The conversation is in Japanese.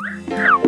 you